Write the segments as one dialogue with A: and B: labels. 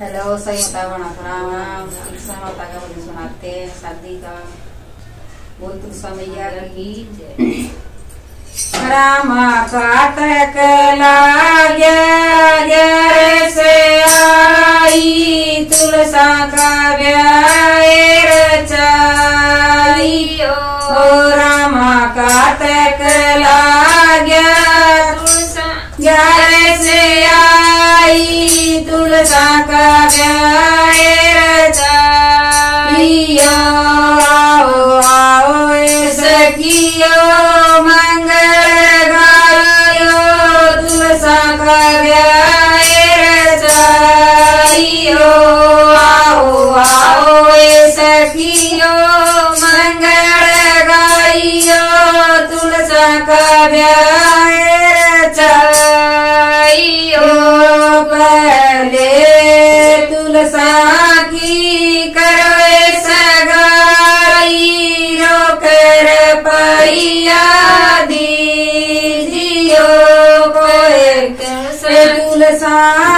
A: Este, Hello, soy Otágona Frama, Susana Otaga Bonizonate, Sadiga, voy tu familia aquí. Frama, Cata, que la व्यार पहले तुलसा की करे सगाई रोकर पैया दीजियो तुलसा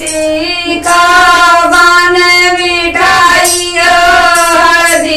A: जी का वन मिठाई हरदी